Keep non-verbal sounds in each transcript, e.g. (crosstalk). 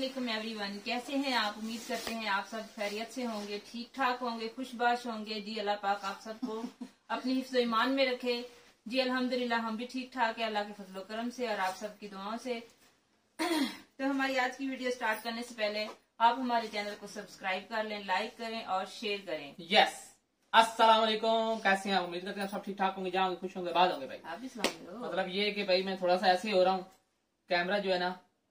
वालेकुम एवरीवन कैसे हैं आप? उम्मीद करते हैं आप सब खैरियत से होंगे ठीक ठाक होंगे खुशबाश होंगे। जी अल्लाह पाक आप सबको (laughs) अपनी हिफ्ज ईमान में रखे। जी अल्हम्दुलिल्लाह हम भी ठीक ठाक है अल्लाह के फजलो करम से और आप सबकी दुआओं से। (clears throat) तो हमारी आज की वीडियो स्टार्ट करने से पहले आप हमारे चैनल को सब्सक्राइब कर लें लाइक करें और शेयर करें। यस अस्सलाम वालेकुम कैसे हैं उम्मीद करते हैं सब ठीक ठाक होंगे जाओगे खुश होंगे बाद होंगे भाई। आप भी मतलब ये कि भाई मैं थोड़ा सा ऐसे ही हो रहा हूँ। कैमरा जो है ना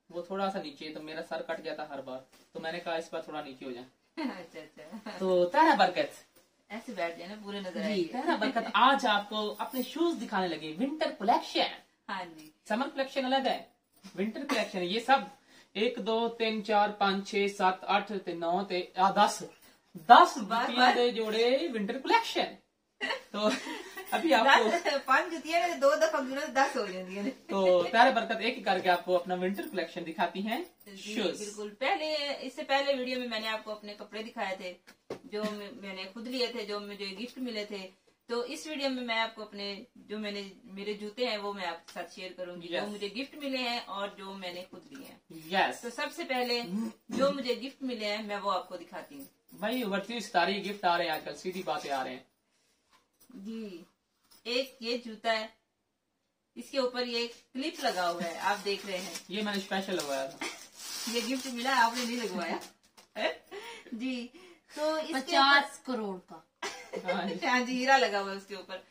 वो थोड़ा सा नीचे तो मेरा सर कट गया था हर बार। तो मैंने कहा इस बार थोड़ा नीचे हो जाए अच्छा अच्छा। तो तारा बरकत। ऐसे बैठ जाए ना पूरे नज़र जी तारा बरकत आज आपको अपने शूज़ दिखाने लगे। विंटर कलेक्शन हाँ जी। समर कलेक्शन अलग है। विंटर कलेक्शन ये सब। एक दो तीन चार पाँच छह सात आठ ते नौ दस। दस बार, दे जोड़े विंटर कलेक्शन तो अभी आपको पाँच जुतियाँ ने दो दफ़ा गिनो दस हो जाती ने तो प्यारे बरकत एक ही करके आपको अपना विंटर कलेक्शन दिखाती हैं। शूज़ बिल्कुल। पहले इससे पहले वीडियो में मैंने आपको अपने कपड़े दिखाए थे जो मैंने खुद लिए थे जो मुझे गिफ्ट मिले थे। तो इस वीडियो में मैं आपको अपने जो मैंने मेरे जूते हैं वो मैं आपके साथ शेयर करूँगी। yes. जो मुझे गिफ्ट मिले हैं और जो मैंने खुद लिए हैं। यस तो सबसे पहले जो मुझे गिफ्ट मिले हैं मैं वो आपको दिखाती हूँ। भाई उभरती सितारे गिफ्ट आ रहे हैं आजकल सीधी बातें आ रहे हैं। जी। एक ये जूता है। इसके ऊपर ये क्लिप लगा हुआ है आप देख रहे हैं। ये मैंने स्पेशल लगवाया था। ये गिफ्ट मिला है, आपने नहीं लगवाया? (laughs) जी तो पचास करोड़ का। हाँ हाँ जी हीरा लगा हुआ है उसके ऊपर।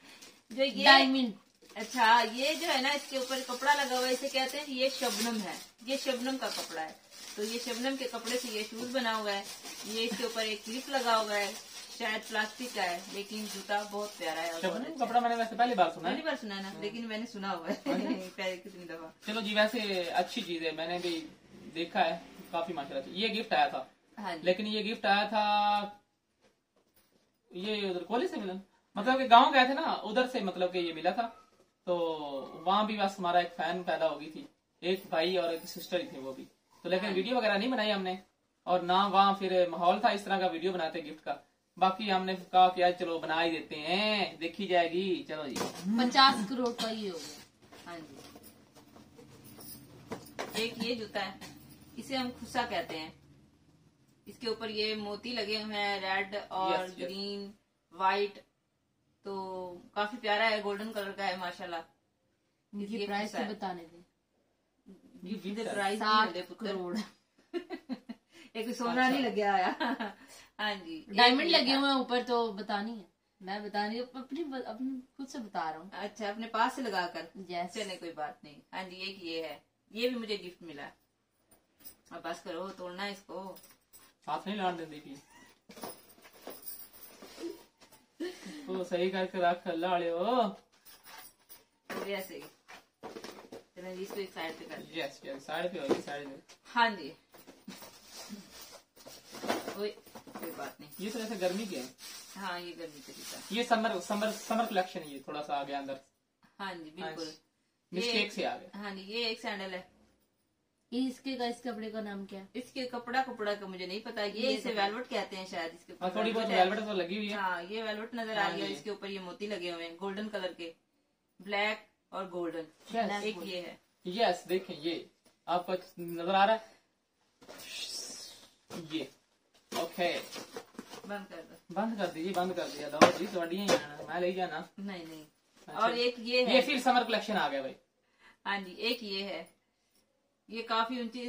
जो ये डायमंड। अच्छा ये जो है ना इसके ऊपर कपड़ा लगा हुआ है इसे कहते हैं ये शबनम है। ये शबनम का कपड़ा है। तो ये शबनम के कपड़े से ये शूज़ बना हुआ है। ये इसके ऊपर एक क्लिप लगा हुआ है। शायद प्लास्टिक का है लेकिन जूता बहुत प्यारा है अच्छा कपड़ा मैंने वैसे पहली बार सुना पहली बार सुना है ना लेकिन मैंने सुना हुआ है। (laughs) कितनी दफ़ा चलो जी वैसे अच्छी चीज़ है मैंने भी देखा है काफ़ी से। ये गिफ्ट आया था। हाँ लेकिन ये गिफ्ट आया था ये उधर कॉलेज से मिला? मतलब कि गाँव गए थे ना उधर से मतलब कि ये मिला था। तो वहाँ भी बस हमारा एक फ़ैन पैदा हो गई थी। एक भाई और एक सिस्टर ही थे वो भी। तो लेकिन वीडियो वगैरह नहीं बनाई हमने। और ना वहाँ फिर माहौल था इस तरह का वीडियो बनाते गिफ्ट का। बाकी हमने कहा कि यार चलो बना ही देते हैं देखी जाएगी चलो जी। पचास करोड़ का ये हो गया। हाँ जी। एक ये जूता है इसे हम खुसा कहते हैं। इसके ऊपर ये मोती लगे हुए हैं रेड और Yes, yes. Green white. तो काफ़ी प्यारा है गोल्डन कलर का है माशाल्लाह। ये प्राइस है। बताने दे। ये प्राइस करोड़। (laughs) एक सोना नहीं लगे आया। हाँ जी डायमंड लगे हुए हैं ऊपर तो बतानी है। मैं बता रही हूँ अपनी अपनी खुद से बता रहा हूँ। अच्छा अपने पास से लगाकर। यस चले कोई बात नहीं। हाँ जी एक ये है। ये भी मुझे गिफ्ट मिला। अब बस करो तोड़ना है इसको। साथ नहीं लान देती थी। तो सही करके रख अल्लाह वाले हो। तो ऐसे ही चलो जी, इसको एक साइड पे कर। दें। यस यस साइड पे होगी साइड पे। हाँ जी। कोई कोई बात नहीं। ये तो ऐसे गर्मी के है। हाँ ये गर्मी का जूता ये समर समर समर कलेक्शन ये थोड़ा सा आ गया अंदर। हाँ जी बिल्कुल। मिस्टेक से आ गया हाँ जी ये एक सैंडल है। ये इसके का इस कपड़े का नाम क्या? है इसके कपड़ा कपड़ा का मुझे नहीं पता। ये ये इसे वेलवेट कहते हैं शायद इसके ऊपर। और थोड़ी बहुत वेलवेट तो लगी हुई है। हाँ ये वेलवेट नज़र आ हाँ रही है इसके ऊपर ये मोती लगे हुए हैं गोल्डन कलर के। ब्लैक और गोल्डन Yes. एक ये है। यस देखें ये। आपको नज़र आ रहा है? ये। ओके। बंद कर दो। बंद कर दीजिए बंद कर दिया। लो जी थोड़ी ही आना मैं ले जाना। नहीं नहीं। अच्छा। और एक ये है। ये फिर समर कलेक्शन आ गया भाई। हाँ जी एक ये है। ये काफ़ी ऊँची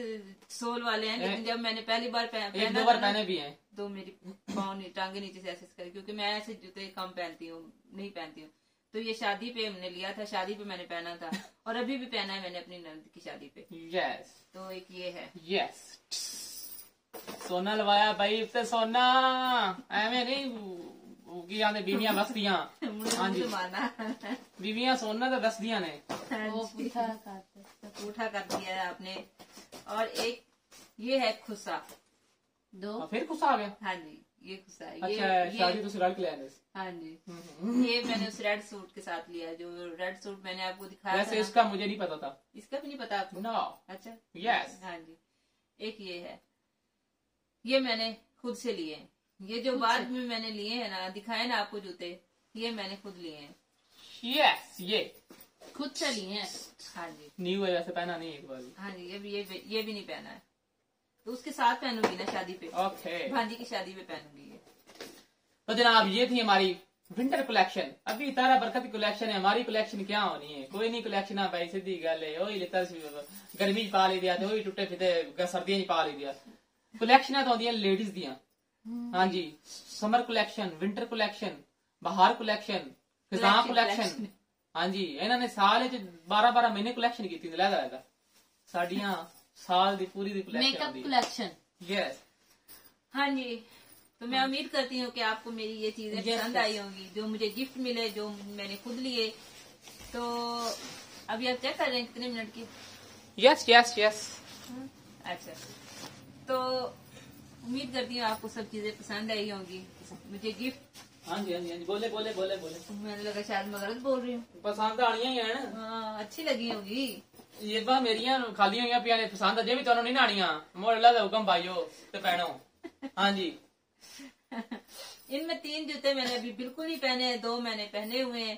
सोल वाले हैं लेकिन जब मैंने पहली बार पह- एक पहना दो था बार ना, पहने भी हैं। तो मेरी पाँव नी- टांगे नीचे से ऐसे करे क्योंकि मैं ऐसे जूते कम पहनती हूँ नहीं पहनती हूँ। तो ये शादी पे हमने लिया था शादी पे मैंने पहना था और अभी भी पहना है मैंने अपनी नंद की शादी पे। यस तो एक ये है। यस सोना लवाया भाई उससे सोना एवं नहीं की आंदे बीवियाँ बसदियाँ हाँ जी सोना तो बसदियाँ ने पूठा कर दिया है आपने और एक ये है खुशा दो फिर खुशा आ गया हाँ जी ये खुशा है अच्छा, ये ये, शादी तो सुराल के लिए हाँ जी ये मैंने उस रेड सूट के साथ लिया जो रेड सूट मैंने आपको दिखाया वैसे इसका मुझे नहीं पता था इसका भी नहीं पता आपको? नो अच्छा। यस हाँ जी एक ये है। ये मैंने खुद से लिए हैं। ये जो बाद में मैंने लिए हैं ना दिखाए ना आपको जूते ये मैंने खुद लिए हैं। यस ये। खुद से लिए हैं? हाँ जी। न्यू है वैसे पहना नहीं एक बार हाँ जी ये भी ये भी, ये भी नहीं पहना है। तो उसके साथ पहनूँगी ना शादी पे। ओके भांजी की शादी पे पहनूँगी ये। तो जनाब ये थी हमारी विंटर कलेक्शन अभी तारा बरकत की कलेक्शन है हमारी कलेक्शन क्या होनी है? कोई नहीं कलेक्शन भाई सीधी गल है। ओही लेता गर्मी पा ली दिया ते ओही टुटे फिते सर्दियों पा ली दिया कलेक्शन तो आंदियां लेडीज दियां हाँ जी समर कलेक्शन विंटर कलेक्शन बहार कलेक्शन खिजां Collection, कलेक्शन collection। हाँ जी ਇਹਨਾਂ ਨੇ ਸਾਲ ਚ 12 12 ਮਹੀਨੇ ਕਲੈਕਸ਼ਨ ਕੀਤੀ ਲੈਦਾ ਲੈਦਾ ਸਾਡੀਆਂ ਸਾਲ ਦੀ ਪੂਰੀ ਦੀ ਕਲੈਕਸ਼ਨ मेकअप ਹੁੰਦੀ कलेक्शन यस हाँ जी तो मैं उम्मीद करती हूँ कि आपको मेरी ये चीजें Yes, पसंद yes. आई होंगी जो मुझे गिफ्ट मिले जो मैंने खुद लिए तो अभी आप चेक कर रहे हैं कितने मिनट की यस यस यस अच्छा तो उम्मीद करती हूँ आपको सब चीज़ें पसंद आई होंगी। मुझे गिफ्ट हाँ, हाँ जी हाँ जी बोले बोले बोले बोले। तो मैंने लगा शायद मैं गलत बोल रही हूँ। पसंद तो आनी है ना। हाँ, अच्छी लगी होगी। ये बा मेरिया खाली हुई पिया पसंद अजे भी तुहानू नहीं नानियाँ मोर अल्लाह हुक्म पाइयो ते पहनो हाँ जी। (laughs) इनमें तीन जूते मैंने अभी बिल्कुल ही पहने दो मैंने पहने हुए हैं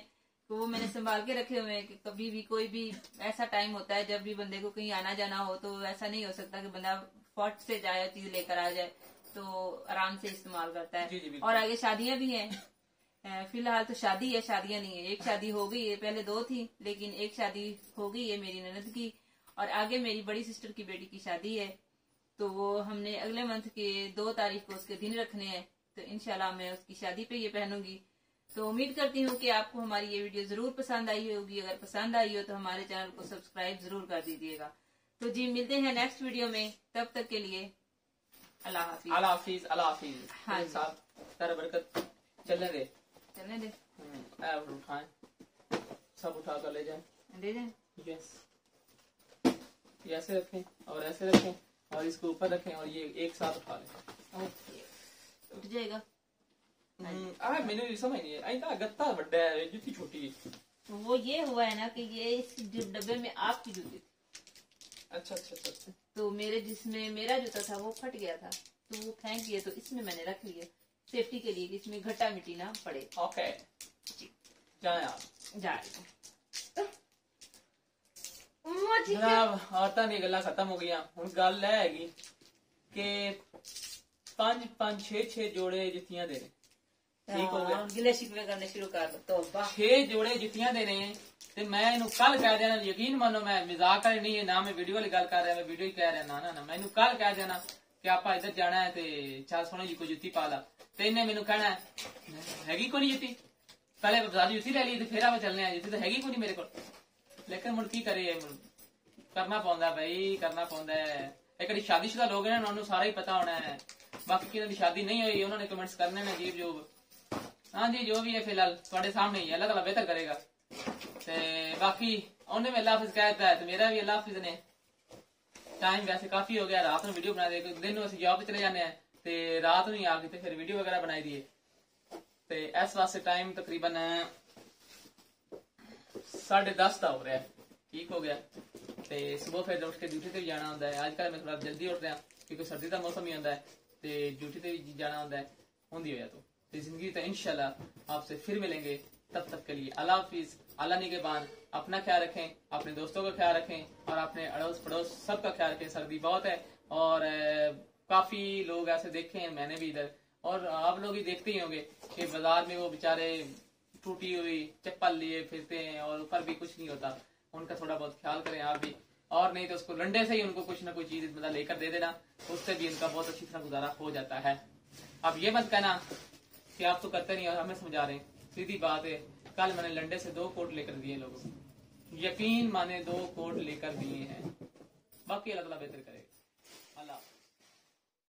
तो वो मैंने संभाल के रखे हुए हैं कि कभी भी कोई भी ऐसा टाइम होता है जब भी बंदे को कहीं आना जाना हो तो ऐसा नहीं हो सकता कि बंदा फट से जाए चीज़ लेकर आ जाए तो आराम से इस्तेमाल करता है। जी, जी, और आगे शादियाँ भी हैं। फ़िलहाल तो शादी है शादियाँ नहीं है। एक शादी हो गई है पहले दो थी लेकिन एक शादी हो गई है मेरी ननद की। और आगे मेरी बड़ी सिस्टर की बेटी की शादी है। तो वो हमने अगले मंथ के दो तारीख को उसके दिन रखने हैं। तो इनशाला मैं उसकी शादी पे ये पहनूँगी। तो उम्मीद करती हूँ कि आपको हमारी ये वीडियो ज़रूर पसंद आई होगी। अगर पसंद आई हो तो हमारे चैनल को सब्सक्राइब ज़रूर कर दीजिएगा। तो जी मिलते हैं नेक्स्ट वीडियो में. तब तक के लिए अल्लाह हाफिज. अला हाफिज अला हाफिज. हाँ साहब तारा बरकत. चलने दे. चलने दे. हम्म, उठाएँ. सब उठा कर ले जाए. दे दें यस ये ऐसे रखें और ऐसे रखें और इसको ऊपर रखें और ये एक साथ उठा लें. ओके उठ जाएगा. हम्म, आ मैंने समझ नहीं आई था गत्ता बड़ा है जुत्ती छोटी वो ये हुआ है ना कि ये इस डब्बे में आपकी जूती थी. अच्छा अच्छा अच्छा अच्छा तो मेरे जिसमें मेरा जूता था वो फट गया था तो वो फेंक दिया तो इसमें मैंने रख लिया सेफ्टी के लिए कि इसमें घटा मिट्टी ना पड़े ओके जाए आप जा ਜਨਾਬ ਔਰਤਾਂ ਦੀਆਂ ਗੱਲਾਂ ਖਤਮ ਹੋ ਗਈਆਂ ਹੁਣ ਗੱਲ ਇਹ ਹੈਗੀ ਕਿ ਪੰਜ ਪੰਜ 6 6 ਜੋੜੇ ਜੁੱਤੀਆਂ ਦੇ ਨੇ ਠੀਕ ਹੋ ਗਿਆ गिले शिकवे करने शुरू कर तो 6 ਜੋੜੇ ਜੁੱਤੀਆਂ ਦੇ ਨੇ ਤੇ ਮੈਂ ਇਹਨੂੰ ਕੱਲ ਕਹਿ ਦੇਣਾ, ਯਕੀਨ ਮੰਨੋ ਮੈਂ ਮਜ਼ਾਕ ਕਰ ਨਹੀਂ ਹੈ ਨਾ ਮੈਂ ਵੀਡੀਓ ਵਾਲੀ ਗੱਲ ਕਰ ਰਿਹਾ, ਮੈਂ ਵੀਡੀਓ ਹੀ ਕਹਿ ਰਿਹਾ, ਨਾ ਨਾ ਮੈਨੂੰ ਕੱਲ ਕਹਿ ਦੇਣਾ ਕਿ ਆਪਾਂ ਇੱਧਰ ਜਾਣਾ ਹੈ ਤੇ ਚਾਰ ਸੋਹਣੀ ਜੀ ਕੋਈ ਜੁੱਤੀ ਪਾ ਲਾ। ਤੇ ਇਹਨੇ ਮੈਨੂੰ ਕਹਿਣਾ ਹੈਗੀ ਕੋਈ ਜੁੱਤੀ? ਪਹਿਲੇ ਬਜ਼ਾਰੀ ਜੁੱਤੀ ਲੈ ਲਈ, ਤੇ ਫੇਰ ਆਪਾਂ ਚੱਲਨੇ ਆ ਜੁੱਤੀ ਤਾਂ ਹੈਗੀ ਕੋਈ ਮੇਰੇ ਕੋਲ। ਲੇਕਿਨ ਹੁਣ ਕੀ ਕਰੇ ਕਰਨਾ ਪਾਉਂਦਾ ਬਈ, ਕਰਨਾ ਪਾਉਂਦਾ ਹੈ। ਇਹ ਕਿਹੜੀ ਸ਼ਾਦੀशुदा ਲੋਕ ਨੇ, ਉਹਨਾਂ ਨੂੰ ਸਾਰਾ ਹੀ ਪਤਾ ਹੋਣਾ ਹੈ। ਬਾਕੀ ਕਿਹਨਾਂ ਦੀ ਸ਼ਾਦੀ ਨਹੀਂ ਹੋਈ, ਉਹਨਾਂ ਨੇ ਕਮੈਂਟਸ ਕਰਨੇ ਨੇ ਜੀਬ ਜੂਬ ਹਾਂਜੀ, ਜੋ ਵੀ ਹੈ, ਫਿਲਹਾਲ ਤੁਹਾਡੇ ਸਾਹਮਣੇ ਹੀ ਹੈ ਅੱਲਾਹ ਤਾਲਾ ਬਿਹਤਰ ਕਰੇਗਾ। ਤੇ ਬਾਕੀ ਉਹਨੇ ਵੀ ਅੱਲਾਹ ਹਾਫਿਜ਼ ਕਹਿਤਾ ਹੈ ਤੇ ਮੇਰਾ ਵੀ ਅੱਲਾਹ ਹਾਫਿਜ਼ ਨੇ ਟਾਈਮ ਵੈਸੇ ਕਾਫੀ ਹੋ ਗਿਆ ਰਾਤ ਨੂੰ ਵੀਡੀਓ ਬਣਾ ਦੇ ਦਿਨ ਨੂੰ ਅਸੀਂ ਜੌਬ ਤੇ ਚਲੇ ਜਾਂਦੇ ਆ ਤੇ ਰਾਤ ਨੂੰ ਹੀ ਆ ਕੇ ਤੇ ਫਿਰ ਵੀਡੀਓ ਵਗੈਰਾ ਬਣਾਈ ਦੀਏ ਤੇ ਇਸ ਵਾਸਤੇ ਟਾਈਮ ਤਕਰੀਬਨ 10:30 ਦਾ ਹੋ ਰਿਹਾ ਹੈ। ਠੀਕ ਹੋ ਗਿਆ ਤੇ ਸਵੇਰ ਫਿਰ ਉੱਠ ਕੇ ਡਿਊਟੀ ਤੇ ਵੀ ਜਾਣਾ ਹੁੰਦਾ ਹੈ ਅੱਜ ਕੱਲ੍ਹ ਮੈਂ ਥੋੜਾ ਜਲਦੀ ਉੱਠ ਰਿਹਾ ਕਿਉਂਕਿ ਸਰਦੀ ਦਾ ਮੌਸਮ ਹੀ ਹੁੰਦਾ ਹੈ ਤੇ ਡਿਊਟੀ ਤੇ ਵੀ ਜਾਣਾ ਹੁੰਦਾ है ਹੁੰਦੀ ਹੋਇਆ तो तो जिंदगी तो इंशाल्लाह आपसे फिर मिलेंगे तब तक के लिए अल्लाह हाफिज अल्लाह के निगहबान अपना ख्याल रखें, अपने दोस्तों का ख्याल रखें और अपने अड़ोस पड़ोस सबका ख्याल रखें। सर्दी बहुत है और काफ़ी लोग ऐसे देखे हैं, मैंने भी इधर। और आप लोग ही देखते ही होंगे कि बाज़ार में वो बेचारे टूटी हुई चप्पल लिए फिरते हैं और ऊपर भी कुछ नहीं होता। उनका थोड़ा बहुत ख्याल करें आप भी। और नहीं तो उसको लंडे से ही उनको कुछ ना कोई चीज़ मतलब लेकर दे देना। उससे भी उनका बहुत अच्छी तरह गुजारा हो जाता है। अब ये मत कहना कि आप तो करते नहीं और हमें समझा रहे हैं। सीधी बात है, कल मैंने लंडे से दो कोट लेकर दिए लोगों को। यकीन माने दो कोट लेकर दिए हैं। बाकी अल्लाह बेहतर अल्लाह